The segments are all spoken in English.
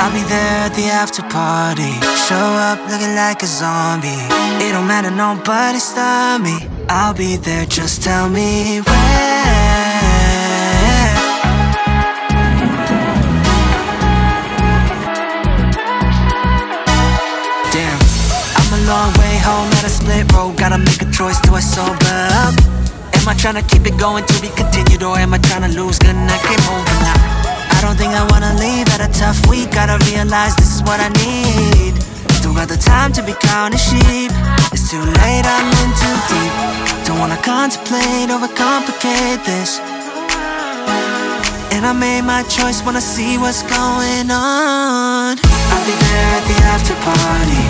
I'll be there at the after party. Show up looking like a zombie. It don't matter, nobody stop me. I'll be there, just tell me where. Damn, I'm a long way home at a split road. Gotta make a choice, do I sober up? Am I trying to keep it going to be continued, or am I trying to lose? Gonna get over now. I don't think I wanna leave at a tough week. Gotta realize this is what I need. Don't got the time to be counting sheep. It's too late, I'm in too deep. Don't wanna contemplate, overcomplicate this. And I made my choice, wanna see what's going on. I'll be there at the after party.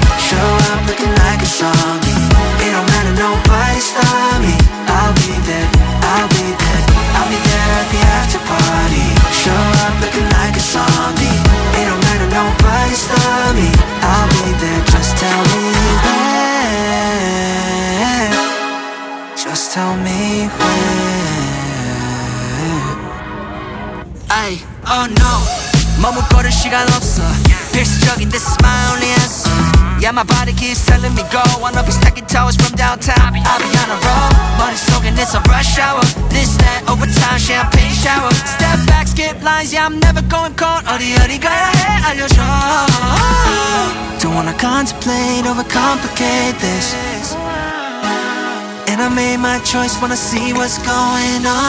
Ay, oh no 머뭇거릴 시간 없어 필수적인 this is my only answer Yeah, my body keeps telling me go Wanna be stacking towers from downtown I'll be on a roll 머릿속엔 it's a rush hour This, that, overtime, champagne shower Step back, skip lines, yeah, I'm never going cold 어디 어디 가야 해, 알려줘 Don't wanna contemplate, overcomplicate this and I made my choice, wanna see what's going on.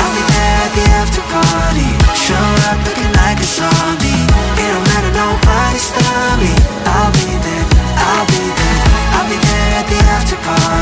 I'll be there at the after party. Show up looking like a zombie. It don't matter, nobody stop me. I'll be there, I'll be there. I'll be there at the after party. Show up looking